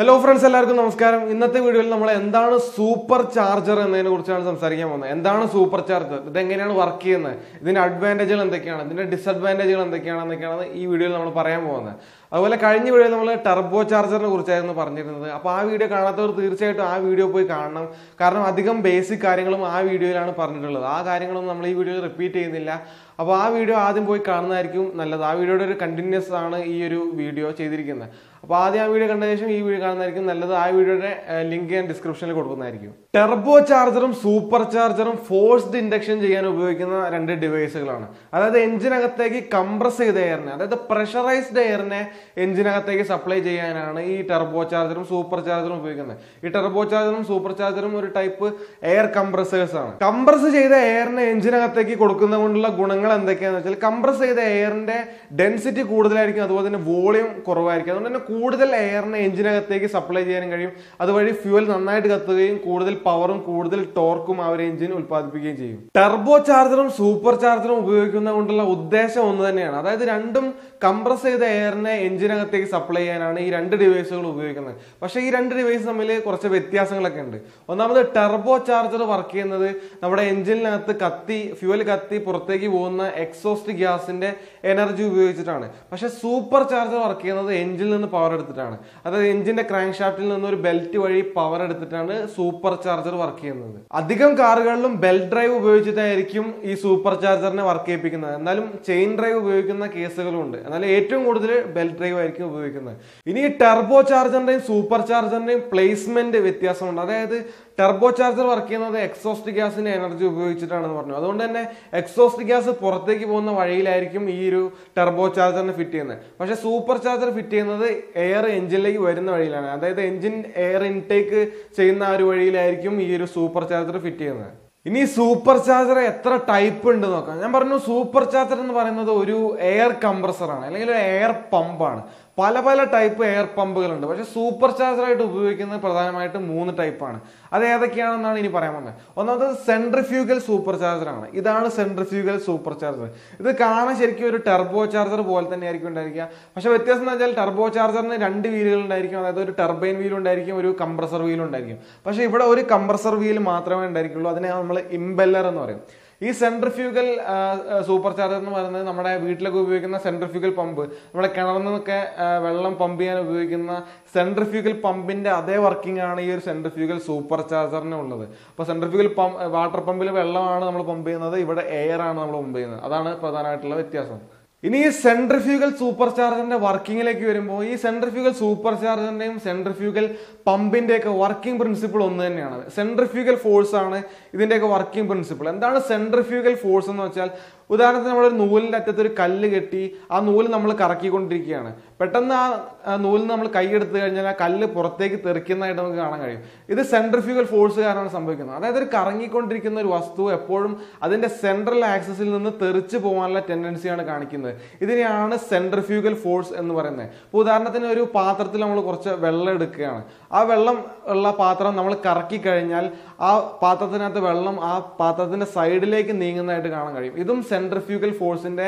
Hello friends എല്ലാവർക്കും നമസ്കാരം. ഇന്നത്തെ വീഡിയോയിൽ നമ്മൾ എന്താണ് സൂപ്പർ ചാർജർ എന്നതിനെ കുറിച്ചാണ് സംസാരിക്കാൻ പോകുന്നത്. എന്താണ് സൂപ്പർ ചാർജർ ഇത് എങ്ങനെയാണ് വർക്ക് ചെയ്യുന്നത്? ഇതിന്റെ അഡ്വാന്റേജുകൾ എന്തൊക്കെയാണ്? ഇതിന്റെ എന്തൊക്കെയാണ് എന്നൊക്കെയാണ് ഈ വീഡിയോയിൽ നമ്മൾ പറയാൻ പോകുന്നത്. അതുപോലെ കഴിഞ്ഞ വീഡിയോയിൽ നമ്മൾ ടർബോ ചാർജറിനെ കുറിച്ചായിരുന്നു പറഞ്ഞിരുന്നത്. അപ്പോൾ ആ വീഡിയോ കാണാത്തവർ തീർച്ചയായിട്ടും ആ വീഡിയോ പോയി കാണണം. കാരണം അധികം ബേസിക് കാര്യങ്ങളും ആ വീഡിയോയിലാണ് പറഞ്ഞിട്ടുള്ളത്. ആ കാര്യങ്ങളും നമ്മൾ ഈ വീഡിയോയിൽ റിപ്പീറ്റ് ചെയ്യുന്നില്ല. അപ്പോൾ ആ വീഡിയോ ആദ്യം പോയി കാണുന്നതായിരിക്കും നല്ലത്. ആ വീഡിയോയുടെ ഒരു കണ്ടിന്യൂസ് ആണ് ഈ ഒരു വീഡിയോ ചെയ്തിരിക്കുന്നത്. അപ്പോൾ ആദ്യം ആ വീഡിയോ കണ്ട ശേഷം ഈ വീഡിയോ കാണുന്നതായിരിക്കും. നല്ലത് ആ വീഡിയോയുടെ ലിങ്ക് ഞാൻ ഡിസ്ക്രിപ്ഷനിൽ കൊടുക്കുന്നതായിരിക്കും. ടെർബോ ചാർജറും സൂപ്പർ ചാർജറും ഫോഴ്സ്ഡ് ഇൻഡക്ഷൻ ചെയ്യാൻ ഉപയോഗിക്കുന്ന രണ്ട് ഡിവൈസുകളാണ്. അതായത് എഞ്ചിനകത്തേക്ക് കംപ്രസ് ചെയ്ത എയറിനെ അതായത് പ്രഷറൈസ്ഡ് എയറിനെ എഞ്ചിനകത്തേക്ക് സപ്ലൈ ചെയ്യാനാണ് ഈ ടെർബോ ചാർജറും സൂപ്പർ ചാർജറും ഉപയോഗിക്കുന്നത്. ഈ ടെർബോ ചാർജറും സൂപ്പർ ചാർജറും ഒരു ടൈപ്പ് എയർ കംപ്രസേഴ്സ് ആണ്. കംപ്രസ് ചെയ്ത എയറിനെ എഞ്ചിനകത്തേക്ക് കൊടുക്കുന്ന കൊണ്ടുള്ള ഗുണങ്ങൾ എന്തൊക്കെയാണെന്ന് വെച്ചാൽ കംപ്രസ് ചെയ്ത എയറിന്റെ ഡെൻസിറ്റി കൂടുതലായിരിക്കും അതുപോലെ തന്നെ വോളിയം കുറവായിരിക്കും. അതുകൊണ്ട് തന്നെ കൂടുതൽ എയറിനെ എഞ്ചിനകത്തേക്ക് സപ്ലൈ ചെയ്യാനും കഴിയും. അതുവഴി ഫ്യൂവൽ നന്നായിട്ട് കത്തുകയും കൂടുതൽ പവറും കൂടുതൽ ടോർക്കും ആ ഒരു എഞ്ചിൻ ഉത്പാദിപ്പിക്കുകയും ചെയ്യും. ടെർബോ ചാർജറും സൂപ്പർ ചാർജറും ഉപയോഗിക്കുന്ന കൊണ്ടുള്ള ഉദ്ദേശം ഒന്ന് തന്നെയാണ്. അതായത് രണ്ടും കംപ്രസ് ചെയ്ത എയറിനെ എഞ്ചിനകത്തേക്ക് സപ്ലൈ ചെയ്യാനാണ് ഈ രണ്ട് ഡിവൈസുകൾ ഉപയോഗിക്കുന്നത്. പക്ഷേ ഈ രണ്ട് ഡിവൈസ് തമ്മിൽ കുറച്ച് വ്യത്യാസങ്ങളൊക്കെ ഉണ്ട്. ഒന്നാമത് ടെർബോ ചാർജർ വർക്ക് ചെയ്യുന്നത് നമ്മുടെ എഞ്ചിനകത്ത് കത്തി ഫ്യൂവൽ കത്തി പുറത്തേക്ക് പോകുന്ന എക്സോസ്റ്റ് ഗ്യാസിന്റെ എനർജി ഉപയോഗിച്ചിട്ടാണ്. പക്ഷെ സൂപ്പർ ചാർജർ വർക്ക് ചെയ്യുന്നത് എഞ്ചിനിൽ നിന്ന് പവർ എടുത്തിട്ടാണ്. അതായത് എഞ്ചിന്റെ ക്രാങ്ക് ഷാഫ്റ്റിൽ നിന്ന് ഒരു ബെൽറ്റ് വഴി പവർ എടുത്തിട്ടാണ് സൂപ്പർ ചാർജർ വർക്ക് ചെയ്യുന്നത്. അധികം കാറുകളിലും ബെൽറ്റ് ഡ്രൈവ് ഉപയോഗിച്ചിട്ടായിരിക്കും ഈ സൂപ്പർ ചാർജറിനെ വർക്ക് ചെയ്യിപ്പിക്കുന്നത്. എന്നാലും ചെയിൻ ഡ്രൈവ് ഉപയോഗിക്കുന്ന കേസുകളും ഉണ്ട്. എന്നാൽ ഏറ്റവും കൂടുതൽ ബെൽറ്റ് ഡ്രൈവ് ആയിരിക്കും ഉപയോഗിക്കുന്നത്. ഇനി ടെർബോ ചാർജറിന്റെയും സൂപ്പർ ചാർജറിന്റെയും പ്ലേസ്മെന്റ് വ്യത്യാസമുണ്ട്. അതായത് ടെർബോ ചാർജർ വർക്ക് ചെയ്യുന്നത് എക്സോസ്റ്റ് ഗ്യാസിന്റെ എനർജി ഉപയോഗിച്ചിട്ടാണെന്ന് പറഞ്ഞു. അതുകൊണ്ട് തന്നെ എക്സോസ്റ്റ് ഗ്യാസ് പുറത്തേക്ക് പോകുന്ന വഴിയിലായിരിക്കും ഈ ഒരു ടെർബോ ചാർജറിന് ഫിറ്റ് ചെയ്യുന്നത്. പക്ഷേ സൂപ്പർ ചാർജർ ഫിറ്റ് ചെയ്യുന്നത് എയർ എഞ്ചിനിലേക്ക് വരുന്ന വഴിയിലാണ്. അതായത് എഞ്ചിൻ എയർ ഇൻടേക്ക് ചെയ്യുന്ന ആ ഒരു വഴിയിലായിരിക്കും ഈ ഒരു സൂപ്പർ ചാർജർ ഫിറ്റ് ചെയ്യുന്നത്. ഇനി സൂപ്പർ ചാർജർ എത്ര ടൈപ്പ് ഉണ്ട് നോക്കാം. ഞാൻ പറഞ്ഞു സൂപ്പർ ചാർജർ എന്ന് പറയുന്നത് ഒരു എയർ കംപ്രസറാണ് അല്ലെങ്കിൽ ഒരു എയർ പമ്പാണ് പല പല ടൈപ്പ് എയർ പമ്പുകളുണ്ട് പക്ഷെ സൂപ്പർ ചാർജറായിട്ട് ഉപയോഗിക്കുന്നത് പ്രധാനമായിട്ടും മൂന്ന് ടൈപ്പാണ് അത് ഏതൊക്കെയാണെന്നാണ് ഇനി പറയാൻ പോകുന്നത്? ഒന്നാമത് സെൻട്രിഫ്യൂഗൽ സൂപ്പർ ചാർജറാണ് ഇതാണ് സെൻട്രിഫ്യൂഗൽ സൂപ്പർ ചാർജർ ഇത് കാണാൻ ശരിക്കും ഒരു ടെർബോ ചാർജർ പോലെ തന്നെ ആയിരിക്കും ഉണ്ടായിരിക്കുക. പക്ഷെ വ്യത്യാസം എന്ന് വെച്ചാൽ ടെർബോ ചാർജറിന് രണ്ട് വീലുകൾ ഉണ്ടായിരിക്കും. അതായത് ഒരു ടർബൈൻ വീൽ ഉണ്ടായിരിക്കും ഒരു കംപ്രസർ വീൽ ഉണ്ടായിരിക്കും. പക്ഷെ ഇവിടെ ഒരു കംപ്രസർ വീൽ മാത്രമേ ഉണ്ടായിരിക്കുള്ളൂ. അതിനെ നമ്മൾ ഇംബെല്ലർ എന്ന് പറയും. ഈ സെൻട്രിഫ്യൂഗൽ സൂപ്പർ ചാർജർ എന്ന് പറയുന്നത് നമ്മുടെ വീട്ടിലൊക്കെ ഉപയോഗിക്കുന്ന സെൻട്രിഫ്യൂഗൽ പമ്പ് നമ്മുടെ കിണറിൽ നിന്നൊക്കെ വെള്ളം പമ്പ് ചെയ്യാൻ ഉപയോഗിക്കുന്ന സെൻട്രിഫ്യൂഗൽ പമ്പിന്റെ അതേ വർക്കിംഗ് ആണ് ഈ ഒരു സെൻട്രിഫ്യൂഗൽ സൂപ്പർ ചാർജറിന് ഉള്ളത്. അപ്പോൾ സെൻട്രിഫ്യൂഗൽ പമ്പ് വാട്ടർ പമ്പിൽ വെള്ളമാണ് നമ്മൾ പമ്പ് ചെയ്യുന്നത് ഇവിടെ എയർ ആണ് നമ്മൾ പമ്പ് ചെയ്യുന്നത്. അതാണ് പ്രധാനമായിട്ടുള്ള വ്യത്യാസം. ഇനി ഈ സെൻട്രിഫ്യൂഗൽ സൂപ്പർ ചാർജറിന്റെ വർക്കിങ്ങിലേക്ക് വരുമ്പോൾ ഈ സെൻട്രിഫ്യൂഗൽ സൂപ്പർ ചാർജറിന്റെയും സെൻട്രിഫ്യൂഗൽ പമ്പിന്റെയൊക്കെ വർക്കിംഗ് പ്രിൻസിപ്പിൾ ഒന്ന് തന്നെയാണ്. സെൻട്രിഫ്യൂഗൽ ഫോഴ്സ് ആണ് ഇതിന്റെയൊക്കെ വർക്കിംഗ് പ്രിൻസിപ്പിൾ എന്താണ് സെൻട്രിഫ്യൂഗൽ ഫോഴ്സ് എന്ന് വെച്ചാൽ ഉദാഹരണത്തിന് നമ്മളൊരു നൂലിന്റെ അറ്റത്ത് ഒരു കല്ല് കെട്ടി ആ നൂൽ നമ്മൾ കറക്കിക്കൊണ്ടിരിക്കുകയാണ്. പെട്ടെന്ന് ആ നൂലിന് നമ്മൾ കൈയെടുത്ത് കഴിഞ്ഞാൽ ആ കല്ല് പുറത്തേക്ക് തെറിക്കുന്നതായിട്ട് നമുക്ക് കാണാൻ കഴിയും. ഇത് സെൻട്രിഫ്യൂഗൽ ഫോഴ്സ് കാരണമാണ് സംഭവിക്കുന്നത്. അതായത് ഒരു കറങ്ങിക്കൊണ്ടിരിക്കുന്ന ഒരു വസ്തു എപ്പോഴും അതിന്റെ സെൻട്രൽ ആക്സിസിൽ നിന്ന് തെറിച്ച് പോകാനുള്ള ടെൻഡൻസിയാണ് കാണിക്കുന്നത്. ഇതിനെയാണ് സെൻട്രിഫ്യൂഗൽ ഫോഴ്സ് എന്ന് പറയുന്നത്. ഇപ്പോൾ ഉദാഹരണത്തിന് ഒരു പാത്രത്തിൽ നമ്മൾ കുറച്ച് വെള്ളം എടുക്കുകയാണ്. ആ വെള്ളം ഉള്ള പാത്രം നമ്മൾ കറക്കി കഴിഞ്ഞാൽ ആ പാത്രത്തിനകത്ത് വെള്ളം ആ പാത്രത്തിന്റെ സൈഡിലേക്ക് നീങ്ങുന്നതായിട്ട് കാണാൻ കഴിയും. ഇതും സെൻട്രിഫ്യൂഗൽ ഫോഴ്സിന്റെ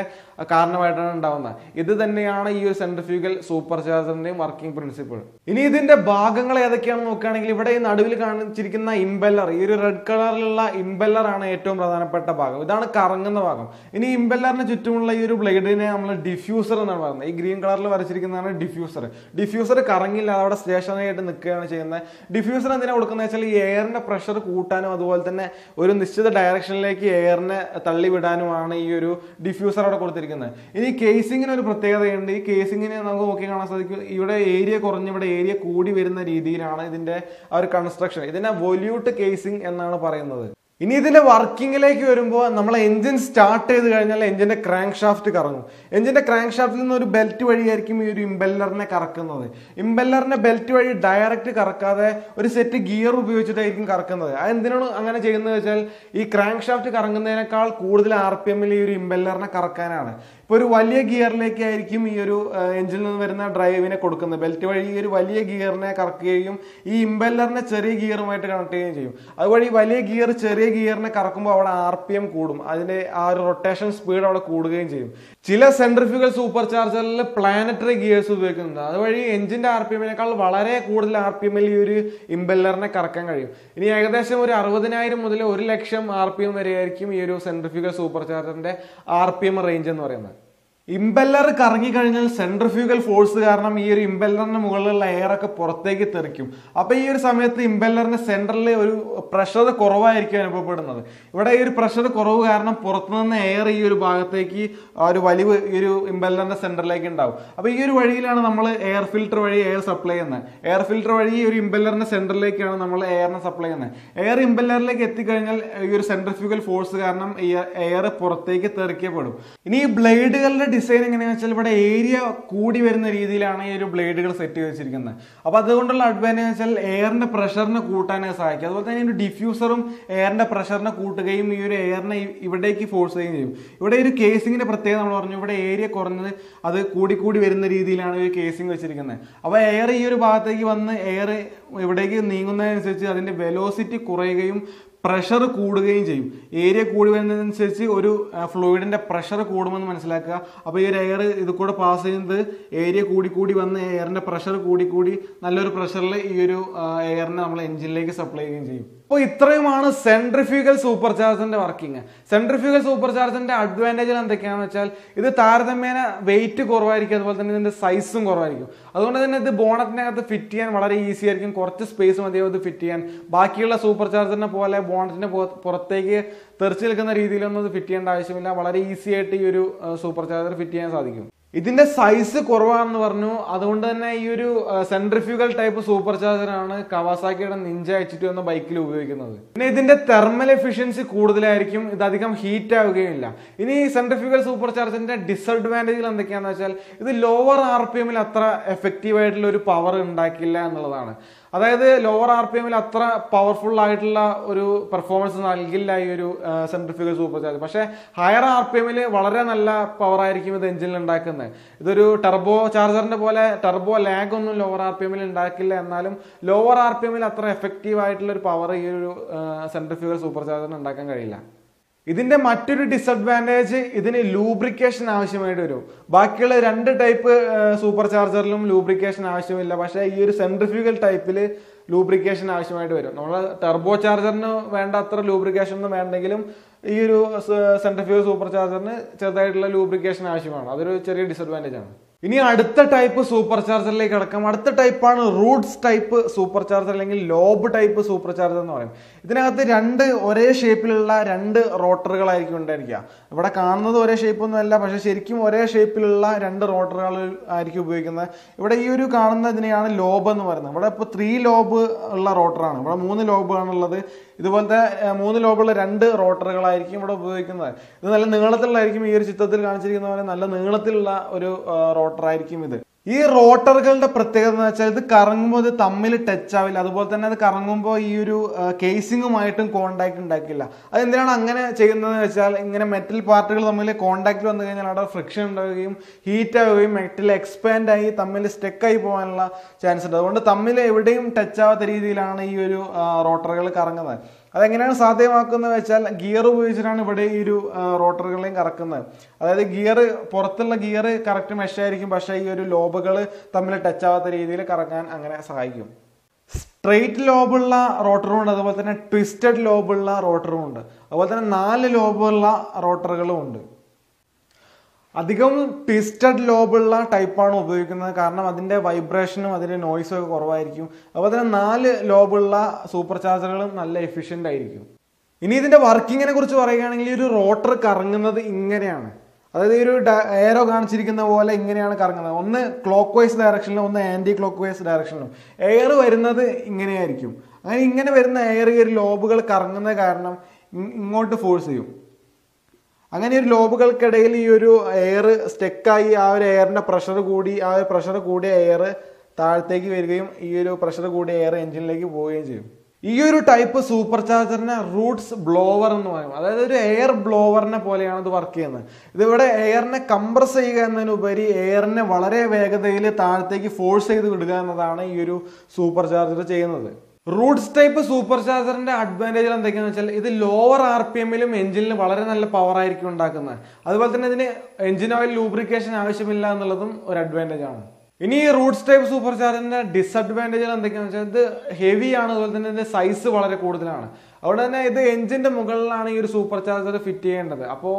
കാരണമായിട്ടാണ് ഉണ്ടാവുന്നത്. ഇത് തന്നെയാണ് ഈ ഒരു സെൻട്രിഫ്യൂഗൽ സൂപ്പർ ചാർജറിന്റെയും വർക്കിംഗ് പ്രിൻസിപ്പിൾ ഇനി ഇതിന്റെ ഭാഗങ്ങൾ ഏതൊക്കെയാണെന്ന് നോക്കുകയാണെങ്കിൽ ഇവിടെ ഈ നടുവിൽ കാണിച്ചിരിക്കുന്ന ഇംബെല്ലർ ഈ ഒരു റെഡ് കളറിലുള്ള ഇംബെല്ലർ ആണ് ഏറ്റവും പ്രധാനപ്പെട്ട ഭാഗം. ഇതാണ് കറങ്ങുന്ന ഭാഗം. ഇനി ഇംബെല്ലറിന് ചുറ്റുമുള്ള ഈ ഒരു ബ്ലേഡിനെ നമ്മൾ ഡിഫ്യൂസർ എന്നാണ് പറയുന്നത്. ഈ ഗ്രീൻ കളറിൽ വരച്ചിരിക്കുന്നതാണ് ഡിഫ്യൂസർ ഡിഫ്യൂസർ കറങ്ങില്ല അവിടെ സ്റ്റേഷനറി ആയിട്ട് നിൽക്കുകയാണ് ചെയ്യുന്നത്. ഡിഫ്യൂസർ എന്തിനാണ് കൊടുക്കുന്നത് വെച്ചാൽ ഈ എയറിന്റെ പ്രഷർ കൂട്ടാനും അതുപോലെ തന്നെ ഒരു നിശ്ചിത ഡയറക്ഷനിലേക്ക് എയറിനെ തള്ളിവിടാനുമാണ് ഈ ഒരു ഡിഫ്യൂസർ അവിടെ കൊടുത്തിരിക്കുന്നത്. ഇനി കേസിങ്ങിന് ഒരു പ്രത്യേകതയുണ്ട്. ഈ കേസിങ്ങിന് നമുക്ക് നോക്കി കാണാൻ സാധിക്കും. ഇവിടെ ഏരിയ കുറഞ്ഞ് ഇവിടെ ഏരിയ കൂടി വരുന്ന രീതിയിലാണ് ഇതിന്റെ ആ ഒരു കൺസ്ട്രക്ഷൻ ഇതിനെ വൊല്യൂട്ട് കേസിംഗ് എന്നാണ് പറയുന്നത്. ഇനി ഇതിന്റെ വർക്കിങ്ങിലേക്ക് വരുമ്പോൾ നമ്മൾ എഞ്ചിൻ സ്റ്റാർട്ട് ചെയ്ത് കഴിഞ്ഞാൽ എഞ്ചിന്റെ ക്രാങ്ക് ഷാഫ്റ്റ് കറങ്ങും. എഞ്ചിന്റെ ക്രാങ്ക് ഷാഫ്റ്റിൽ നിന്ന് ഒരു ബെൽറ്റ് വഴിയായിരിക്കും ഈ ഒരു ഇംബെല്ലറിനെ കറക്കുന്നത്. ഇമ്പെല്ലറിനെ ബെൽറ്റ് വഴി ഡയറക്റ്റ് കറക്കാതെ ഒരു സെറ്റ് ഗിയർ ഉപയോഗിച്ചിട്ടായിരിക്കും കറക്കുന്നത്. അത് എന്തിനാണ് അങ്ങനെ ചെയ്യുന്നത് വെച്ചാൽ ഈ ക്രാങ്ക് ഷാഫ്റ്റ് കറങ്ങുന്നതിനേക്കാൾ കൂടുതൽ ആർ പി എമ്മിൽ ഈ ഒരു ഇംബെല്ലറിനെ കറക്കാനാണ്. ഇപ്പോൾ ഒരു വലിയ ഗിയറിലേക്ക് ആയിരിക്കും ഈ ഒരു എഞ്ചിനിൽ നിന്ന് വരുന്ന ഡ്രൈവിനെ കൊടുക്കുന്നത്. ബെൽറ്റ് വഴി ഈ ഒരു വലിയ ഗിയറിനെ കറക്കുകയും ഈ ഇമ്പല്ലറിനെ ചെറിയ ഗിയറുമായിട്ട് കണക്ട് ചെയ്യുകയും ചെയ്യും. അതുവഴി വലിയ ഗിയർ ചെറിയ ഗിയറിനെ കറക്കുമ്പോൾ അവിടെ ആർ പി എം കൂടും. അതിന്റെ ആ ഒരു റൊട്ടേഷൻ സ്പീഡ് അവിടെ കൂടുകയും ചെയ്യും. ചില സെൻട്രിഫ്യൂഗൽ സൂപ്പർ ചാർജറിൽ പ്ലാനറ്ററി ഗിയേഴ്സ് ഉപയോഗിക്കുന്നുണ്ട്. അതുവഴി എഞ്ചിന്റെ ആർ പി എമ്മിനേക്കാൾ വളരെ കൂടുതൽ ആർ പി എമ്മിൽ ഈ ഒരു ഇമ്പല്ലറിനെ കറക്കാൻ കഴിയും. ഇനി ഏകദേശം ഒരു അറുപതിനായിരം മുതൽ ഒരു ലക്ഷം ആർ പി എം വരെയായിരിക്കും ഈ ഒരു സെൻട്രിഫ്യൂഗൽ സൂപ്പർ ചാർജറിന്റെ ആർ പി എം റേഞ്ച് എന്ന് പറയുന്നത്. ഇമ്പല്ലർ കറങ്ങി കഴിഞ്ഞാൽ സെൻട്രിഫ്യൂഗൽ ഫോഴ്സ് കാരണം ഈ ഒരു ഇമ്പല്ലറിന് മുകളിലുള്ള എയർ ഒക്കെ പുറത്തേക്ക് തെറിക്കും. അപ്പോൾ ഈ ഒരു സമയത്ത് ഇമ്പല്ലറിന്റെ സെൻട്രലിൽ ഒരു പ്രഷർ കുറവായിരിക്കും അനുഭവപ്പെടുന്നത്. ഇവിടെ ഈ ഒരു പ്രഷർ കുറവ് കാരണം പുറത്തുനിന്ന് എയർ ഈ ഒരു ഭാഗത്തേക്ക് ഒരു വലിവ് ഈ ഒരു ഇമ്പല്ലറിന്റെ സെന്ററിലേക്ക് ഉണ്ടാവും. അപ്പോൾ ഈ ഒരു വഴിയിലാണ് നമ്മൾ എയർ ഫിൽറ്റർ വഴി എയർ സപ്ലൈ ചെയ്യുന്നത്. എയർ ഫിൽറ്റർ വഴി ഈ ഒരു ഇമ്പല്ലറിന്റെ സെന്ററിലേക്കാണ് നമ്മൾ എയറിനെ സപ്ലൈ ചെയ്യുന്നത്. എയർ ഇമ്പല്ലറിലേക്ക് എത്തിക്കഴിഞ്ഞാൽ ഈ ഒരു സെൻട്രിഫ്യൂഗൽ ഫോഴ്സ് കാരണം ഈ എയർ പുറത്തേക്ക് തെറിക്കപ്പെടും. ഇനി ഈ ബ്ലേഡുകളുടെ ഡിസൈൻ എങ്ങനെയാണെന്ന് വെച്ചാൽ ഇവിടെ ഏരിയ കൂടി വരുന്ന രീതിയിലാണ് ഈ ഒരു ബ്ലേഡുകൾ സെറ്റ് ചെയ്ത് വെച്ചിരിക്കുന്നത്. അപ്പോൾ അതുകൊണ്ടുള്ള അഡ്വാന്റേജ് വെച്ചാൽ എയറിന്റെ പ്രഷറിനെ കൂട്ടാനേ സഹായിക്കും. അതുപോലെ തന്നെ ഒരു ഡിഫ്യൂസറും എയറിന്റെ പ്രഷറിനെ കൂട്ടുകയും ഈ ഒരു എയറിനെ ഇവിടേക്ക് ഫോഴ്സ് ചെയ്യുകയും ചെയ്യും. ഇവിടെ ഒരു കേസിങ്ങിന്റെ പ്രത്യേകത നമ്മൾ പറഞ്ഞു. ഇവിടെ ഏരിയ കുറഞ്ഞത് അത് കൂടി കൂടി വരുന്ന രീതിയിലാണ് ഈ കേസിങ് വെച്ചിരിക്കുന്നത്. അപ്പോൾ എയർ ഈ ഒരു ഭാഗത്തേക്ക് വന്ന് എയർ ഇവിടേക്ക് നീങ്ങുന്നതനുസരിച്ച് അതിന്റെ വെലോസിറ്റി കുറയുകയും പ്രഷർ കൂടുകയും ചെയ്യും. ഏരിയ കൂടി വരുന്നതനുസരിച്ച് ഒരു ഫ്ലൂയിഡിന്റെ പ്രഷർ കൂടുമെന്ന് മനസ്സിലാക്കുക. അപ്പോൾ ഈ ഒരു എയർ ഇത് കൂടെ പാസ് ചെയ്യുന്നത് ഏരിയ കൂടി കൂടി വന്ന് എയറിന്റെ പ്രഷർ കൂടി കൂടി നല്ലൊരു പ്രഷറിൽ ഈ ഒരു എയറിനെ നമ്മൾ എഞ്ചിനിലേക്ക് സപ്ലൈ ചെയ്യുകയും ചെയ്യും. അപ്പോൾ ഇത്രയുമാണ് സെൻട്രിഫ്യൂഗൽ സൂപ്പർ ചാർജറിന്റെ വർക്കിംഗ് സെൻട്രിഫ്യൂഗൽ സൂപ്പർ ചാർജറിന്റെ അഡ്വാന്റേജുകൾ എന്തൊക്കെയാണെന്ന് വെച്ചാൽ ഇത് താരതമ്യേന വെയിറ്റ് കുറവായിരിക്കും അതുപോലെ തന്നെ ഇതിന്റെ സൈസും കുറവായിരിക്കും. അതുകൊണ്ട് തന്നെ ഇത് ബോണറ്റിനകത്ത് ഫിറ്റ് ചെയ്യാൻ വളരെ ഈസി ആയിരിക്കും. കുറച്ച് സ്പേസ് മതിയാവും ഇത് ഫിറ്റ് ചെയ്യാൻ. ബാക്കിയുള്ള സൂപ്പർ ചാർജറിനെ പോലെ ബോണറ്റിന്റെ പുറത്തേക്ക് തെറിച്ച് നിൽക്കുന്ന രീതിയിലൊന്നും ഇത് ഫിറ്റ് ചെയ്യേണ്ട ആവശ്യമില്ല. വളരെ ഈസി ആയിട്ട് ഈ ഒരു സൂപ്പർ ചാർജർ ഫിറ്റ് ചെയ്യാൻ സാധിക്കും. ഇതിന്റെ സൈസ് കുറവാണെന്ന് പറഞ്ഞു. അതുകൊണ്ട് തന്നെ ഈ ഒരു സെൻട്രിഫ്യൂഗൽ ടൈപ്പ് സൂപ്പർ ചാർജറാണ് കവാസാക്കിയുടെ നിഞ്ച എച്ച് ടു എന്ന ബൈക്കിൽ ഉപയോഗിക്കുന്നത്. പിന്നെ ഇതിന്റെ തെർമൽ എഫിഷ്യൻസി കൂടുതലായിരിക്കും. ഇത് അധികം ഹീറ്റ് ആവുകയില്ല ഇനി സെൻട്രിഫ്യൂഗൽ സൂപ്പർ ചാർജറിന്റെ ഡിസഡ്വാന്റേജുകൾ എന്തൊക്കെയാണെന്ന് വെച്ചാൽ ഇത് ലോവർ ആർ പി എമ്മിൽ അത്ര എഫക്റ്റീവ് ആയിട്ടുള്ള ഒരു പവർ ഉണ്ടാക്കില്ല എന്നുള്ളതാണ്. അതായത് ലോവർ ആർ പി എമ്മിൽ അത്ര പവർഫുൾ ആയിട്ടുള്ള ഒരു പെർഫോമൻസ് നൽകില്ല ഈ ഒരു സെൻട്രിഫ്യൂഗൽ സൂപ്പർ ചാർജ് പക്ഷേ ഹയർ ആർ പി എമ്മിൽ വളരെ നല്ല പവർ ആയിരിക്കും ഇത് എഞ്ചിനിൽ ഉണ്ടാക്കുന്നത്. ഇതൊരു ടെർബോ ചാർജറിന്റെ പോലെ ടെർബോ ലാഗ് ഒന്നും ലോവർ ആർ പി എമ്മിൽ ഉണ്ടാക്കില്ല. എന്നാലും ലോവർ ആർ പി എമ്മിൽ അത്ര എഫക്റ്റീവ് ആയിട്ടുള്ള ഒരു പവർ ഈ ഒരു സെൻട്രിഫ്യൂഗൽ സൂപ്പർ ചാർജറിന് ഉണ്ടാക്കാൻ കഴിയില്ല. ഇതിന്റെ മറ്റൊരു ഡിസഡ്വാന്റേജ് ഇതിന് ലൂബ്രിക്കേഷൻ ആവശ്യമായിട്ട് വരും. ബാക്കിയുള്ള രണ്ട് ടൈപ്പ് സൂപ്പർ ചാർജറിലും ലൂബ്രിക്കേഷൻ ആവശ്യമില്ല. പക്ഷേ ഈ ഒരു സെൻട്രിഫ്യൂഗൽ ടൈപ്പിൽ ലൂബ്രിക്കേഷൻ ആവശ്യമായിട്ട് വരും. നമ്മൾ ടെർബോ ചാർജറിന് വേണ്ട അത്ര ലൂബ്രിക്കേഷൻ ഒന്നും വേണ്ടെങ്കിലും ഈ ഒരു സെൻട്രിഫ്യൂഗൽ സൂപ്പർ ചാർജറിന് ചെറുതായിട്ടുള്ള ലൂബ്രിക്കേഷൻ ആവശ്യമാണ്. അതൊരു ചെറിയ ഡിസഡ്വാന്റേജ് ആണ്. ഇനി അടുത്ത ടൈപ്പ് സൂപ്പർ ചാർജറിലേക്ക് കിടക്കാം. അടുത്ത ടൈപ്പാണ് റൂട്ട്സ് ടൈപ്പ് സൂപ്പർ ചാർജർ അല്ലെങ്കിൽ ലോബ് ടൈപ്പ് സൂപ്പർ ചാർജർ എന്ന് പറയും. ഇതിനകത്ത് രണ്ട് ഒരേ ഷേപ്പിലുള്ള രണ്ട് റോട്ടറുകളായിരിക്കും ഉണ്ടായിരിക്കുക. ഇവിടെ കാണുന്നത് ഒരേ ഷേപ്പൊന്നുമല്ല പക്ഷേ ശരിക്കും ഒരേ ഷേപ്പിലുള്ള രണ്ട് റോട്ടറുകൾ ആയിരിക്കും ഉപയോഗിക്കുന്നത്. ഇവിടെ ഈ ഒരു കാണുന്നതിനെയാണ് ലോബ് എന്ന് പറയുന്നത്. ഇവിടെ ഇപ്പോൾ ത്രീ ലോബ് ഉള്ള റോട്ടറാണ് ഇവിടെ മൂന്ന് ലോബാണ് ഉള്ളത് ഇതുപോലത്തെ മൂന്ന് ലോബുള്ള രണ്ട് റോട്ടറുകളായിരിക്കും ഇവിടെ ഉപയോഗിക്കുന്നത്. ഇത് നല്ല നീളത്തിലുള്ളതായിരിക്കും ഈ ഒരു ചിത്രത്തിൽ കാണിച്ചിരിക്കുന്ന പോലെ നല്ല നീളത്തിലുള്ള ഒരു റോട്ടറായിരിക്കും ഇത്. ഈ റോട്ടറുകളുടെ പ്രത്യേകത എന്ന് വെച്ചാൽ ഇത് കറങ്ങുമ്പോൾ ഇത് തമ്മിൽ ടച്ച് ആവില്ല. അതുപോലെ തന്നെ അത് കറങ്ങുമ്പോൾ ഈ ഒരു കേസിങ്ങുമായിട്ടും കോണ്ടാക്ട് ഉണ്ടാക്കില്ല. അതെന്തിനാണ് അങ്ങനെ ചെയ്യുന്നതെന്ന് വെച്ചാൽ ഇങ്ങനെ മെറ്റൽ പാർട്ടുകൾ തമ്മിൽ കോണ്ടാക്ട് വന്നു കഴിഞ്ഞാൽ അവിടെ ഫ്രിക്ഷൻ ഉണ്ടാവുകയും ഹീറ്റ് ആവുകയും മെറ്റൽ എക്സ്പാൻഡ് ആയി തമ്മിൽ സ്റ്റെക്കായി പോകാനുള്ള ചാൻസ് ഉണ്ട്. അതുകൊണ്ട് തമ്മിൽ എവിടെയും ടച്ച് ആവാത്ത രീതിയിലാണ് ഈ ഒരു റോട്ടറുകൾ കറങ്ങുന്നത്. അതെങ്ങനെയാണ് സാധ്യമാക്കുന്നത് വെച്ചാൽ ഗിയർ ഉപയോഗിച്ചിട്ടാണ് ഇവിടെ ഈ ഒരു റോട്ടറുകളെയും കറക്കുന്നത്. അതായത് ഗിയർ പുറത്തുള്ള ഗിയർ കറക്റ്റ് മെഷായിരിക്കും പക്ഷേ ഈ ഒരു ലോബുകൾ തമ്മിൽ ടച്ച് ആവാത്ത രീതിയിൽ കറക്കാൻ അങ്ങനെ സഹായിക്കും. സ്ട്രെയിറ്റ് ലോബുള്ള റോട്ടറും ഉണ്ട് അതുപോലെ തന്നെ ട്വിസ്റ്റഡ് ലോബുള്ള റോട്ടറും ഉണ്ട്. അതുപോലെ തന്നെ നാല് ലോബുള്ള റോട്ടറുകളും ഉണ്ട്. അധികം ട്വിസ്റ്റഡ് ലോബുള്ള ടൈപ്പാണ് ഉപയോഗിക്കുന്നത്. കാരണം അതിന്റെ വൈബ്രേഷനും അതിന്റെ നോയ്സും ഒക്കെ കുറവായിരിക്കും. അപ്പോൾ തന്നെ നാല് ലോബുള്ള സൂപ്പർ ചാർജറുകളും നല്ല എഫിഷ്യന്റ് ആയിരിക്കും. ഇനി ഇതിന്റെ വർക്കിങ്ങിനെ കുറിച്ച് പറയുകയാണെങ്കിൽ ഒരു റോട്ടർ കറങ്ങുന്നത് ഇങ്ങനെയാണ്. അതായത് ഒരു എയറോ കാണിച്ചിരിക്കുന്ന പോലെ ഇങ്ങനെയാണ് കറങ്ങുന്നത്. ഒന്ന് ക്ലോക്ക് വൈസ് ഡയറക്ഷനിലും ഒന്ന് ആന്റി ക്ലോക്ക് വൈസ് ഡയറക്ഷനിലും എയർ വരുന്നത് ഇങ്ങനെയായിരിക്കും. അങ്ങനെ ഇങ്ങനെ വരുന്ന എയർ ഈ ഒരു ലോബുകൾ കറങ്ങുന്നത് കാരണം ഇങ്ങോട്ട് ഫോഴ്സ് ചെയ്യും. അങ്ങനെ ഒരു ലോബുകൾക്കിടയിൽ ഈ ഒരു എയർ സ്റ്റെക്കായി ആ ഒരു എയറിന്റെ പ്രഷർ കൂടി ആ ഒരു പ്രഷർ കൂടിയ എയർ താഴത്തേക്ക് വരികയും ഈ ഒരു പ്രഷർ കൂടിയ എയർ എഞ്ചിനിലേക്ക് പോവുകയും ചെയ്യും. ഈ ഒരു ടൈപ്പ് സൂപ്പർ ചാർജറിനെ റൂട്ട്സ് ബ്ലോവർ എന്ന് പറയും. അതായത് ഒരു എയർ ബ്ലോവറിനെ പോലെയാണ് ഇത് വർക്ക് ചെയ്യുന്നത്. ഇതിവിടെ എയറിനെ കംപ്രസ് ചെയ്യുക എന്നതിനുപരി എയറിനെ വളരെ വേഗതയിൽ താഴത്തേക്ക് ഫോഴ്സ് ചെയ്ത് വിടുക എന്നതാണ് ഈ ഒരു സൂപ്പർ ചാർജർ ചെയ്യുന്നത്. റൂട്ട്സ് ടൈപ്പ് സൂപ്പർ ചാർജറിന്റെ അഡ്വാന്റേജ് എന്തൊക്കെയാണെന്ന് വെച്ചാൽ ഇത് ലോവർ ആർ പി എമ്മിലും എഞ്ചിനിൽ വളരെ നല്ല പവർ ആയിരിക്കും ഉണ്ടാക്കുന്നത്. അതുപോലെ തന്നെ ഇതിന് എഞ്ചിൻ ഓയിൽ ലൂബ്രിക്കേഷൻ ആവശ്യമില്ല എന്നുള്ളതും ഒരു അഡ്വാന്റേജ് ആണ്. ഇനി ഈ റൂട്ട്സ് ടൈപ്പ് സൂപ്പർ ചാർജറിന്റെ ഡിസഡ്വാന്റേജുകൾ എന്തൊക്കെയാണെന്ന് വെച്ചാൽ ഇത് ഹെവി ആണ് അതുപോലെ തന്നെ ഇതിന്റെ സൈസ് വളരെ കൂടുതലാണ്. അതുകൊണ്ട് തന്നെ ഇത് എഞ്ചിന്റെ മുകളിലാണ് ഈ ഒരു സൂപ്പർ ചാർജർ ഫിറ്റ് ചെയ്യേണ്ടത് അപ്പോൾ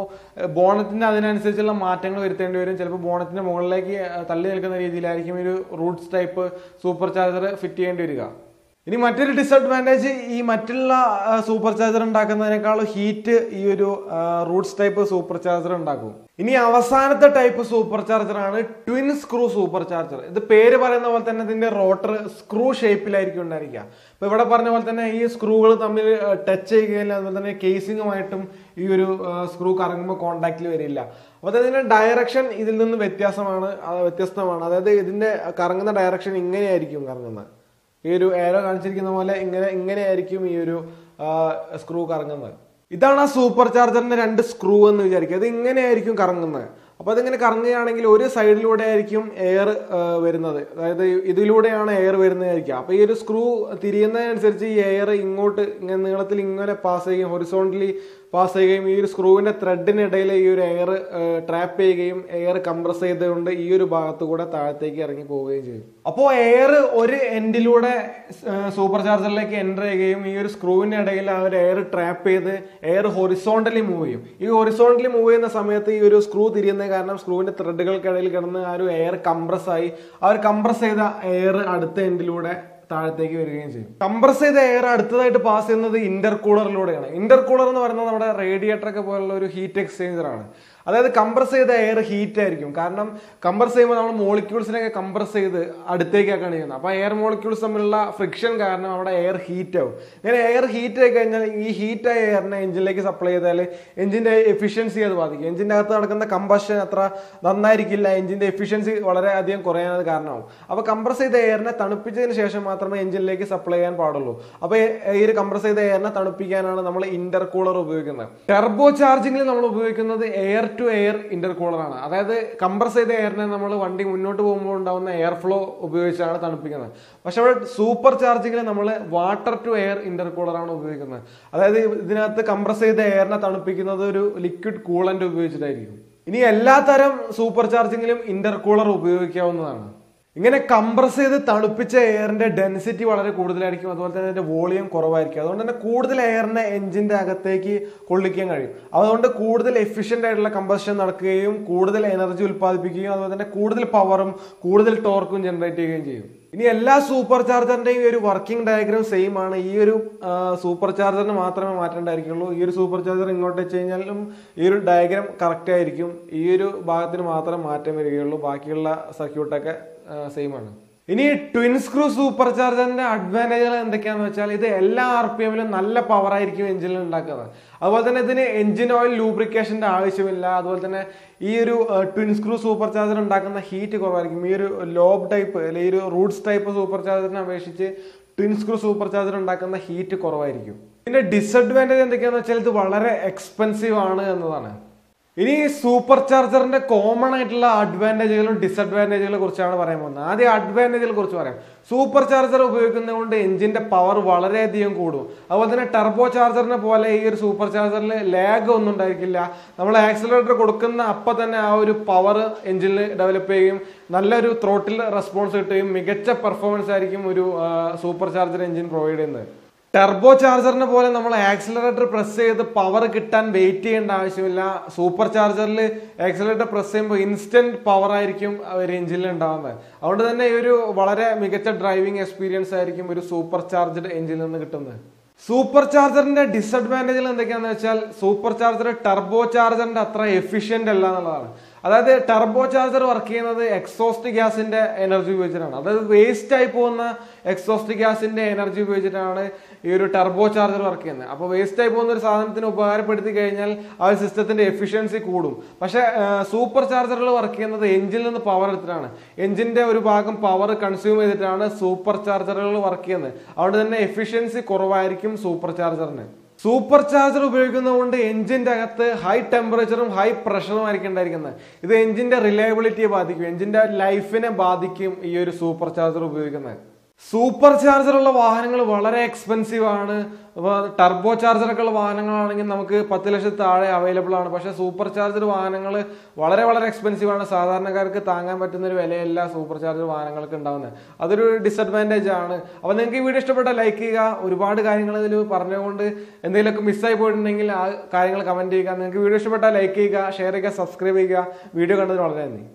ബോണറ്റിന്റെ അതിനനുസരിച്ചുള്ള മാറ്റങ്ങൾ വരുത്തേണ്ടി വരും. ചിലപ്പോൾ ബോണറ്റിന്റെ മുകളിലേക്ക് തള്ളി നിൽക്കുന്ന രീതിയിലായിരിക്കും ഈ ഒരു roots type super charger fit ചെയ്യേണ്ടി വരിക. ഇനി മറ്റൊരു ഡിസഡ്വാന്റേജ് ഈ മറ്റുള്ള സൂപ്പർ ചാർജർ ഉണ്ടാക്കുന്നതിനേക്കാളും ഹീറ്റ് ഈ ഒരു റൂട്ട്സ് ടൈപ്പ് സൂപ്പർ ചാർജർ ഉണ്ടാക്കും. ഇനി അവസാനത്തെ ടൈപ്പ് സൂപ്പർ ചാർജർ ആണ് ട്വിൻ സ്ക്രൂ സൂപ്പർ ചാർജർ ഇത് പേര് പറയുന്ന പോലെ തന്നെ ഇതിന്റെ റോട്ടർ സ്ക്രൂ ഷേപ്പിലായിരിക്കും ഉണ്ടായിരിക്കുക. അപ്പോൾ ഇവിടെ പറഞ്ഞ പോലെ തന്നെ ഈ സ്ക്രൂകൾ തമ്മിൽ ടച്ച് ചെയ്യുകയില്ല അതുപോലെ തന്നെ കേസിങ്ങുമായിട്ടും ഈ ഒരു സ്ക്രൂ കറങ്ങുമ്പോൾ കോണ്ടാക്റ്റിൽ വരില്ല. അപ്പോൾ ഇതിന്റെ ഡയറക്ഷൻ ഇതിൽ നിന്ന് വ്യത്യാസമാണ് വ്യത്യസ്തമാണ്. അതായത് ഇതിന്റെ കറങ്ങുന്ന ഡയറക്ഷൻ ഇങ്ങനെയായിരിക്കും കറങ്ങുന്നത്. ഈ ഒരു ഏരോ കാണിച്ചിരിക്കുന്ന പോലെ ഇങ്ങനെ ഇങ്ങനെയായിരിക്കും ഈ ഒരു സ്ക്രൂ കറങ്ങുന്നത്. ഇതാണ് ആ സൂപ്പർ ചാർജറിന്റെ രണ്ട് സ്ക്രൂ എന്ന് വിചാരിക്കുക. അത് ഇങ്ങനെയായിരിക്കും കറങ്ങുന്നത്. അപ്പോൾ അതിങ്ങനെ കറങ്ങുകയാണെങ്കിൽ ഒരു സൈഡിലൂടെ ആയിരിക്കും എയർ വരുന്നത്. അതായത് ഇതിലൂടെയാണ് എയർ വരുന്നതായിരിക്കും അപ്പോൾ ഈ ഒരു സ്ക്രൂ തിരിയുന്നതിനനുസരിച്ച് ഈ എയർ ഇങ്ങോട്ട് ഇങ്ങനെ നീളത്തിൽ ഇങ്ങനെ പാസ് ചെയ്യും ഹൊറിസോണ്ടലി പാസ് ചെയ്യുകയും ഈ ഒരു സ്ക്രൂവിന്റെ ത്രെഡിനിടയിൽ ഈ ഒരു എയർ ട്രാപ്പ് ചെയ്യുകയും എയർ കംപ്രസ് ചെയ്തുകൊണ്ട് ഈ ഒരു ഭാഗത്ത് കൂടെ താഴത്തേക്ക് ഇറങ്ങി പോവുകയും ചെയ്യും അപ്പോൾ എയർ ഒരു എൻഡിലൂടെ സൂപ്പർ ചാർജറിലേക്ക് എന്റർ ചെയ്യുകയും ഈ ഒരു സ്ക്രൂവിന്റെ ഇടയിൽ ആ ഒരു എയർ ട്രാപ്പ് ചെയ്ത് എയർ ഹൊറിസോണ്ടലി മൂവ് ചെയ്യും. ഈ ഹൊറിസോണ്ടലി മൂവ് ചെയ്യുന്ന സമയത്ത് ഈ ഒരു സ്ക്രൂ തിരിയുന്ന കാരണം സ്ക്രൂവിന്റെ ത്രെഡുകൾക്കിടയിൽ കിടന്ന് ആ ഒരു എയർ കംപ്രസ് ആയി. ആ ഒരു കംപ്രസ് ചെയ്ത എയർ അടുത്ത എൻഡിലൂടെ താഴത്തേക്ക് വരികയും ചെയ്യും. കംപ്രസ് ചെയ്ത എയർ അടുത്തതായിട്ട് പാസ് ചെയ്യുന്നത് ഇന്റർകൂളറിലൂടെയാണ് ഇന്റർകൂളർ എന്ന് പറയുന്നത് നമ്മുടെ റേഡിയേറ്റർ ഒക്കെ പോലുള്ള ഒരു ഹീറ്റ് എക്സ്ചേഞ്ചർ ആണ്. അതായത് കംപ്രസ് ചെയ്ത എയർ ഹീറ്റ് ആയിരിക്കും. കാരണം കംപ്രസ് ചെയ്യുമ്പോൾ നമ്മൾ മോളിക്യൂൾസിനെയൊക്കെ കംപ്രസ് ചെയ്ത് അടുത്തേക്കാണ് ചെയ്യുന്നത്. അപ്പോൾ എയർ മോളിക്യൂൾസ് തമ്മിലുള്ള ഫ്രിക്ഷൻ കാരണം അവിടെ എയർ ഹീറ്റ് ആവും. ഇങ്ങനെ എയർ ഹീറ്റ് ആയി കഴിഞ്ഞാൽ ഈ ഹീറ്റ് ആയ എയറിനെ എഞ്ചിനിലേക്ക് സപ്ലൈ ചെയ്താൽ എഞ്ചിന്റെ എഫിഷ്യൻസി അത് ബാധിക്കും. എഞ്ചിന്റെ അകത്ത് നടക്കുന്ന കമ്പഷൻ അത്ര നന്നായിരിക്കില്ല. എഞ്ചിന്റെ എഫിഷ്യൻസി വളരെ അധികം കുറയാൻ അത് കാരണമാവും. അപ്പോൾ കംപ്രസ് ചെയ്ത എയറിനെ തണുപ്പിച്ചതിന് ശേഷം മാത്രമേ എഞ്ചിനിലേക്ക് സപ്ലൈ ചെയ്യാൻ പാടുള്ളൂ. അപ്പോൾ ഈ ഒരു കംപ്രസ് ചെയ്ത എയറിനെ തണുപ്പിക്കാനാണ് നമ്മൾ ഇന്റർകൂളർ ഉപയോഗിക്കുന്നത്. ടെർബോ ചാർജിങ്ങിൽ നമ്മൾ ഉപയോഗിക്കുന്നത് എയർ ടു എയർ ഇന്റർകൂളറാണ് അതായത് കംപ്രസ് ചെയ്ത എയറിനെ നമ്മൾ വണ്ടി മുന്നോട്ട് പോകുമ്പോൾ ഉണ്ടാകുന്ന എയർ ഫ്ലോ ഉപയോഗിച്ചാണ് തണുപ്പിക്കുന്നത്. പക്ഷെ അവിടെ സൂപ്പർ ചാർജിങ്ങിൽ നമ്മൾ വാട്ടർ ടു എയർ ഇന്റർകൂളറാണ് ഉപയോഗിക്കുന്നത്. അതായത് ഇതിനകത്ത് കംപ്രസ് ചെയ്ത എയറിനെ തണുപ്പിക്കുന്നത് ഒരു ലിക്വിഡ് കൂളന്റ് ഉപയോഗിച്ചിട്ടായിരിക്കും. ഇനി എല്ലാ തരം സൂപ്പർ ചാർജിങ്ങിലും ഇന്റർകൂളർ ഉപയോഗിക്കാവുന്നതാണ്. ഇങ്ങനെ കംപ്രസ് ചെയ്ത് തണുപ്പിച്ച എയറിന്റെ ഡെൻസിറ്റി വളരെ കൂടുതലായിരിക്കും. അതുപോലെ തന്നെ അതിന്റെ വോളിയം കുറവായിരിക്കും. അതുകൊണ്ട് തന്നെ കൂടുതൽ എയറിനെ എഞ്ചിന്റെ അകത്തേക്ക് കൊള്ളിക്കാൻ കഴിയും. അതുകൊണ്ട് കൂടുതൽ എഫിഷ്യന്റ് ആയിട്ടുള്ള കമ്പസ്റ്റൻ നടക്കുകയും കൂടുതൽ എനർജി ഉൽപ്പാദിപ്പിക്കുകയും അതുപോലെ തന്നെ കൂടുതൽ പവറും കൂടുതൽ ടോർക്കും ജനറേറ്റ് ചെയ്യുകയും ചെയ്യും. ഇനി എല്ലാ സൂപ്പർ ചാർജറിന്റെയും ഒരു വർക്കിംഗ് ഡയഗ്രാം സെയിം ആണ്. ഈ ഒരു സൂപ്പർ ചാർജറിന് മാത്രമേ മാറ്റേണ്ടായിരിക്കുള്ളൂ ഈ ഒരു സൂപ്പർ ചാർജർ ഇങ്ങോട്ട് വെച്ച് കഴിഞ്ഞാലും ഈ ഒരു ഡയഗ്രാം കറക്റ്റ് ആയിരിക്കും. ഈ ഒരു ഭാഗത്തിന് മാത്രം മാറ്റം വരികയുള്ളൂ. ബാക്കിയുള്ള സർക്യൂട്ടൊക്കെ സെയിം ആണ്. ഇനി ട്വിൻ സ്ക്രൂ സൂപ്പർ ചാർജറിന്റെ അഡ്വാന്റേജുകൾ എന്തൊക്കെയാന്ന് വെച്ചാൽ ഇത് എല്ലാ ആർ പി എമ്മിലും നല്ല പവർ ആയിരിക്കും എഞ്ചിനിൽ ഉണ്ടാക്കുന്നത്. അതുപോലെ തന്നെ ഇതിന് എഞ്ചിൻ ഓയിൽ ലൂബ്രിക്കേഷന്റെ ആവശ്യമില്ല. അതുപോലെ തന്നെ ഈ ഒരു ട്വിൻ സ്ക്രൂ സൂപ്പർ ചാർജർ ഉണ്ടാക്കുന്ന ഹീറ്റ് കുറവായിരിക്കും. ഈ ഒരു ലോബ് ടൈപ്പ് അല്ലെങ്കിൽ ഈ ഒരു റൂട്ട്സ് ടൈപ്പ് സൂപ്പർ ചാർജറിനെ അപേക്ഷിച്ച് ട്വിൻ സ്ക്രൂ സൂപ്പർ ചാർജർ ഉണ്ടാക്കുന്ന ഹീറ്റ് കുറവായിരിക്കും. ഇതിന്റെ ഡിസഡ്വാന്റേജ് എന്തൊക്കെയാണെന്ന് വെച്ചാൽ ഇത് വളരെ എക്സ്പെൻസീവ് ആണ് എന്നതാണ്. ഇനി സൂപ്പർ ചാർജറിന്റെ കോമൺ ആയിട്ടുള്ള അഡ്വാന്റേജുകളും ഡിസഡ്വാന്റേജുകളെ കുറിച്ചാണ് പറയാൻ പോകുന്നത്. ആദ്യം അഡ്വാന്റേജുകളെ കുറിച്ച് പറയാം. സൂപ്പർ ചാർജർ ഉപയോഗിക്കുന്നത് കൊണ്ട് എഞ്ചിന്റെ പവർ വളരെയധികം കൂടും. അതുപോലെ തന്നെ ടെർബോ ചാർജറിനെ പോലെ ഈ ഒരു സൂപ്പർ ചാർജറിൽ ലാഗ് ഒന്നും ഉണ്ടായിരിക്കില്ല. നമ്മൾ ആക്സിലേറ്റർ കൊടുക്കുന്ന അപ്പം തന്നെ ആ ഒരു പവർ എഞ്ചിനിൽ ഡെവലപ്പ് ചെയ്യുകയും നല്ലൊരു ത്രോട്ടിൽ റെസ്പോൺസ് കിട്ടുകയും മികച്ച പെർഫോമൻസ് ആയിരിക്കും ഒരു സൂപ്പർ ചാർജർ എഞ്ചിൻ പ്രൊവൈഡ് ചെയ്യുന്നത്. ടെർബോ ചാർജറിനെ പോലെ നമ്മൾ ആക്സിലറേറ്റർ പ്രസ് ചെയ്ത് പവർ കിട്ടാൻ വെയിറ്റ് ചെയ്യേണ്ട ആവശ്യമില്ല. സൂപ്പർ ചാർജറിൽ ആക്സിലറേറ്റർ പ്രസ് ചെയ്യുമ്പോൾ ഇൻസ്റ്റന്റ് പവർ ആയിരിക്കും ഒരു എഞ്ചിനിൽ ഉണ്ടാകുന്നത് അതുകൊണ്ട് തന്നെ ഈ ഒരു വളരെ മികച്ച ഡ്രൈവിംഗ് എക്സ്പീരിയൻസ് ആയിരിക്കും ഒരു സൂപ്പർ ചാർജ്ഡ് എഞ്ചിനിൽ നിന്ന് കിട്ടുന്നത്. സൂപ്പർ ചാർജറിന്റെ ഡിസഡ്വാന്റേജുകൾ എന്തൊക്കെയാണെന്ന് വെച്ചാൽ സൂപ്പർ ചാർജർ ടെർബോ ചാർജറിന്റെ അത്ര എഫിഷ്യന്റ് അല്ല എന്നുള്ളതാണ്. അതായത് ടർബോ ചാർജർ വർക്ക് ചെയ്യുന്നത് എക്സോസ്റ്റ് ഗ്യാസിന്റെ എനർജി ഉപയോഗിച്ചിട്ടാണ്. അതായത് വേസ്റ്റ് ആയി പോകുന്ന എക്സോസ്റ്റ് ഗ്യാസിന്റെ എനർജി ഉപയോഗിച്ചിട്ടാണ് ഈ ഒരു ടർബോ ചാർജർ വർക്ക് ചെയ്യുന്നത്. അപ്പോൾ വേസ്റ്റ് ആയി പോകുന്ന ഒരു സാധനത്തിന് ഉപകാരപ്പെടുത്തി കഴിഞ്ഞാൽ ആ ഒരു സിസ്റ്റത്തിന്റെ എഫിഷ്യൻസി കൂടും. പക്ഷേ സൂപ്പർ ചാർജറുകൾ വർക്ക് ചെയ്യുന്നത് എഞ്ചിനിൽ നിന്ന് പവർ എടുത്തിട്ടാണ്. എഞ്ചിന്റെ ഒരു ഭാഗം പവർ കൺസ്യൂം ചെയ്തിട്ടാണ് സൂപ്പർ ചാർജറുകൾ വർക്ക് ചെയ്യുന്നത്. അതുകൊണ്ട് തന്നെ എഫിഷ്യൻസി കുറവായിരിക്കും സൂപ്പർ ചാർജറിന് സൂപ്പർ ചാർജർ ഉപയോഗിക്കുന്നതുകൊണ്ട് എഞ്ചിന്റെ അകത്ത് ഹൈ ടെമ്പറേച്ചറും ഹൈ പ്രഷറും ആയിരിക്കും ഉണ്ടായിരിക്കുന്നത്. ഇത് എഞ്ചിന്റെ റിലയബിലിറ്റിയെ ബാധിക്കും. എഞ്ചിന്റെ ലൈഫിനെ ബാധിക്കും ഈ ഒരു സൂപ്പർ ചാർജർ ഉപയോഗിക്കുന്നത്. സൂപ്പർ ചാർജർ ഉള്ള വാഹനങ്ങൾ വളരെ എക്സ്പെൻസീവ് ആണ്. ടർബോ ചാർജർ ഒക്കെ ഉള്ള വാഹനങ്ങളാണെങ്കിൽ നമുക്ക് പത്ത് ലക്ഷത്തി താഴെ അവൈലബിൾ ആണ്. പക്ഷേ സൂപ്പർ ചാർജർ വാഹനങ്ങൾ വളരെ വളരെ എക്സ്പെൻസീവ് ആണ്. സാധാരണക്കാർക്ക് താങ്ങാൻ പറ്റുന്ന ഒരു വിലയല്ല സൂപ്പർ ചാർജർ വാഹനങ്ങൾക്ക് ഉണ്ടാവുന്നത്. അതൊരു ഡിസഡ്വാന്റേജ് ആണ്. അപ്പോൾ നിങ്ങൾക്ക് ഈ വീഡിയോ ഇഷ്ടപ്പെട്ടാൽ ലൈക്ക് ചെയ്യുക. ഒരുപാട് കാര്യങ്ങൾ ഇതിൽ പറഞ്ഞുകൊണ്ട് എന്തെങ്കിലുമൊക്കെ മിസ്സായി പോയിട്ടുണ്ടെങ്കിൽ ആ കാര്യങ്ങൾ കമന്റ് ചെയ്യുക. നിങ്ങൾക്ക് വീഡിയോ ഇഷ്ടപ്പെട്ടാൽ ലൈക്ക് ചെയ്യുക ഷെയർ ചെയ്യുക സബ്സ്ക്രൈബ് ചെയ്യുക. വീഡിയോ കണ്ടതിന് വളരെ നന്ദി.